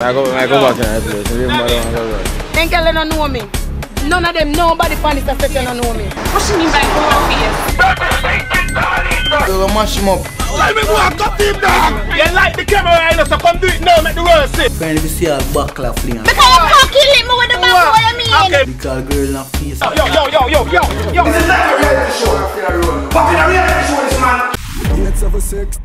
I go, I go back to that place. Remember, don't go back. Them girl don't know me. None of them, nobody from this estate don't know me. What she mean by go up here? So we mash him up. Let me go and cut him down. You like the camera, you know, so come do it now, make the world see. Friend, if you see a buckler fling, Because you can't kill him with the back, what you mean? Okay. because girl not face. Yo, yo, yo, yo, yo, yo. This is not a reality show. Fucking a reality show, this man. Let's have a sex.